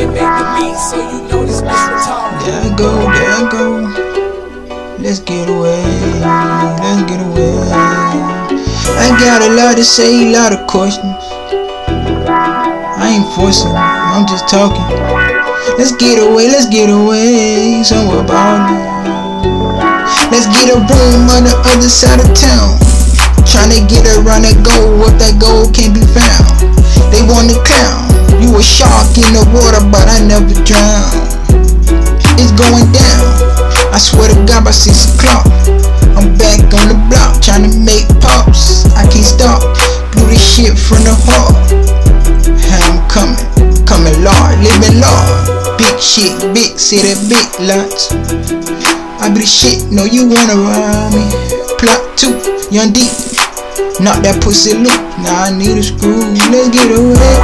There I go, there I go. Let's get away, let's get away. I got a lot to say, a lot of questions. I ain't forcing, I'm just talking. Let's get away, let's get away, somewhere ballin'. Let's get a room on the other side of town. Tryna get around that goal, if that goal can't be found. They want to clown. A shark in the water, but I never drown. It's going down. I swear to God by six o'clock. I'm back on the block trying to make pops. I can't stop. Do this shit from the heart. I'm coming, coming large, living large. Big shit, big city, big lots. I be the shit, no you wanna ride me. Plot two, young deep. Knock that pussy loop, now I need a screw. Let's get away.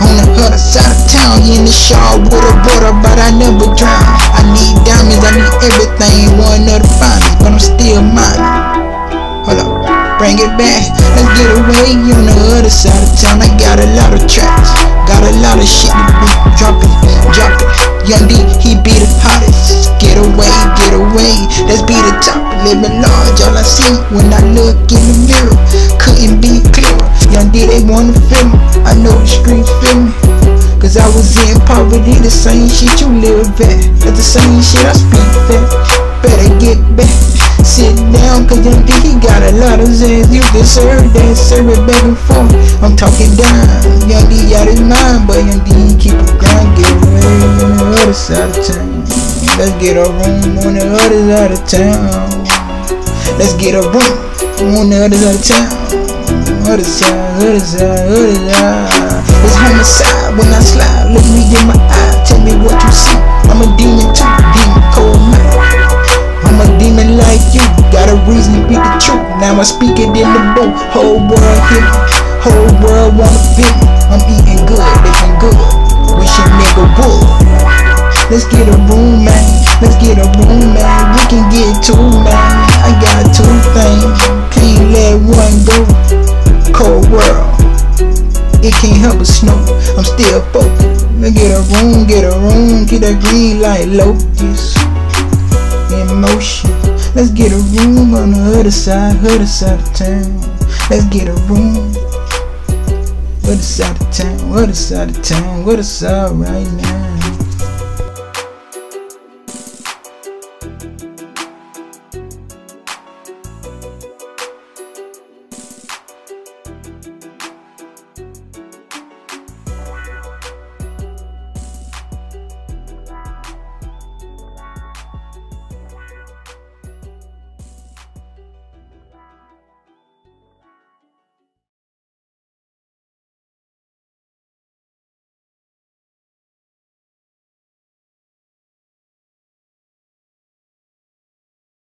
On the other side of town, in the shawl with a border, but I never drown. I need diamonds, I need everything, one of the finest, but I'm still mine. Hold up, bring it back, let's get away. On the other side of town, I got a lot of tracks, got a lot of shit to be dropping, dropping. Youngdee, he be the hottest. Get away, let's be the top. Living large, all I see when I look in the mirror couldn't be clearer. Youngdee, they wanna feel me. I know the streets feel me. Cause I was in poverty, the same shit you live at. That's the same shit I speak that. Better get back. Sit down, cause Youngdee, he got a lot of zans. You deserve that, serve it back and forth. I'm talking down. Youngdee out his mind, but Youngdee keep it grind, get away on the other side of town. Let's get a room on the other side of town. Let's get a room on the other side of town. Other side, other side, other side. It's homicide when I slide. Look me in my eye, tell me what you see. I'm a demon too, demon cold man. I'm a demon like you, got a reason to be the truth. Now I speak it in the booth, whole world hear me, whole world wanna feel me. I'm eating good, living good, Let's get a room, man. Let's get a room, man. We can get two, man. I got two things. Can't let one go. Cold world. It can't help but snow. I'm still focused. Let's get a room, get a room. Get that green light locust. In motion. Let's get a room on the other side, other side of town. Let's get a room. Other side of town, other side of town, other side right now.